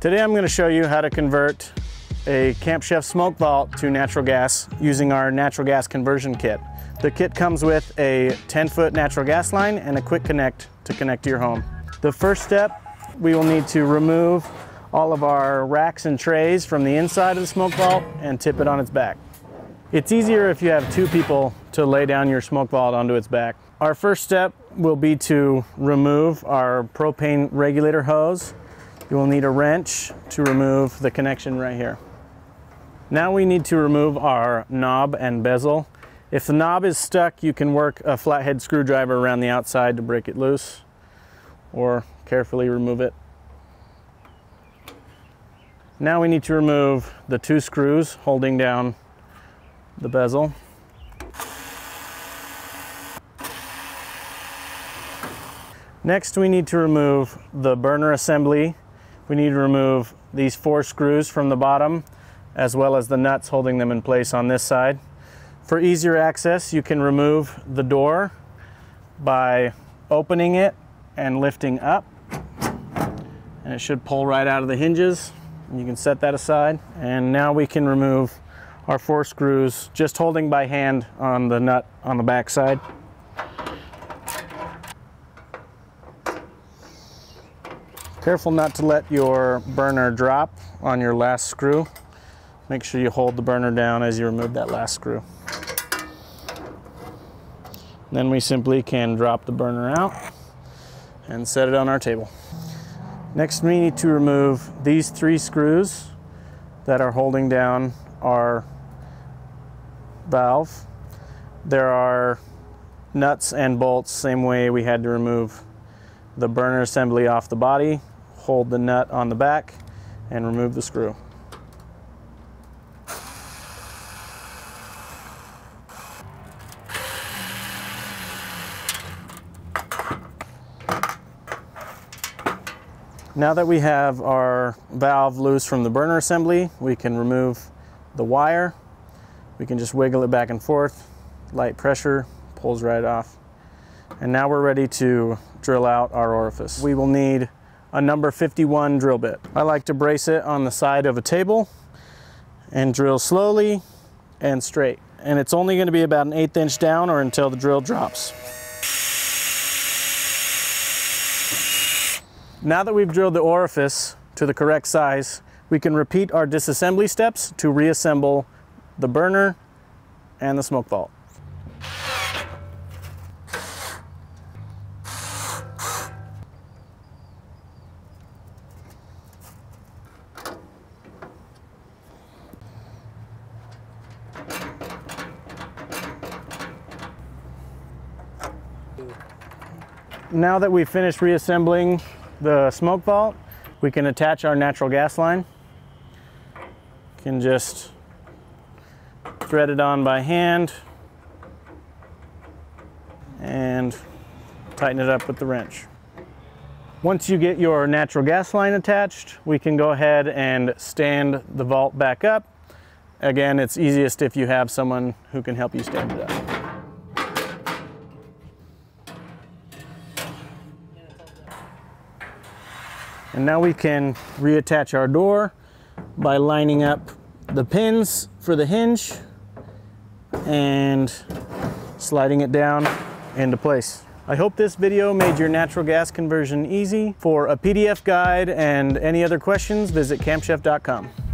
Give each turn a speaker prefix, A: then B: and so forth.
A: Today I'm going to show you how to convert a Camp Chef smoke vault to natural gas using our natural gas conversion kit. The kit comes with a 10 foot natural gas line and a quick connect to connect to your home. The first step, we will need to remove all of our racks and trays from the inside of the smoke vault and tip it on its back. It's easier if you have two people to lay down your smoke vault onto its back. Our first step will be to remove our propane regulator hose you will need a wrench to remove the connection right here. Now we need to remove our knob and bezel. If the knob is stuck, you can work a flathead screwdriver around the outside to break it loose or carefully remove it. Now we need to remove the two screws holding down the bezel. Next we need to remove the burner assembly we need to remove these four screws from the bottom as well as the nuts holding them in place on this side. For easier access, you can remove the door by opening it and lifting up. And it should pull right out of the hinges. You can set that aside. And now we can remove our four screws just holding by hand on the nut on the back side. Careful not to let your burner drop on your last screw. Make sure you hold the burner down as you remove that last screw. Then we simply can drop the burner out and set it on our table. Next we need to remove these three screws that are holding down our valve. There are nuts and bolts, same way we had to remove the burner assembly off the body, hold the nut on the back, and remove the screw. Now that we have our valve loose from the burner assembly, we can remove the wire. We can just wiggle it back and forth. Light pressure pulls right off. And now we're ready to drill out our orifice. We will need a number 51 drill bit. I like to brace it on the side of a table and drill slowly and straight. And it's only gonna be about an eighth inch down or until the drill drops. Now that we've drilled the orifice to the correct size, we can repeat our disassembly steps to reassemble the burner and the smoke vault. Now that we've finished reassembling the smoke vault, we can attach our natural gas line. Can just thread it on by hand and tighten it up with the wrench. Once you get your natural gas line attached, we can go ahead and stand the vault back up. Again, it's easiest if you have someone who can help you stand it up. And now we can reattach our door by lining up the pins for the hinge and sliding it down into place. I hope this video made your natural gas conversion easy. For a PDF guide and any other questions, visit campchef.com.